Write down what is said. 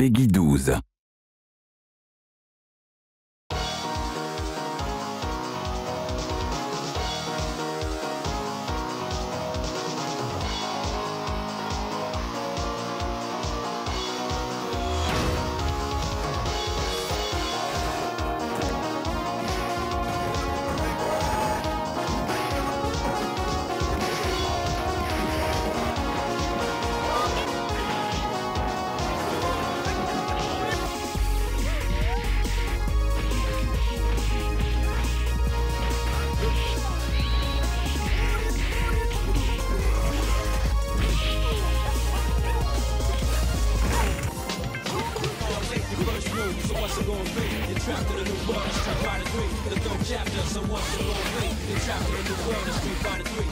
Peggy 12. word, so what's it gonna be? You're trapped in a new world, Street trapped by the three. The third chapter, so what's it gonna be? You're trapped in a new world, Street trapped by the three.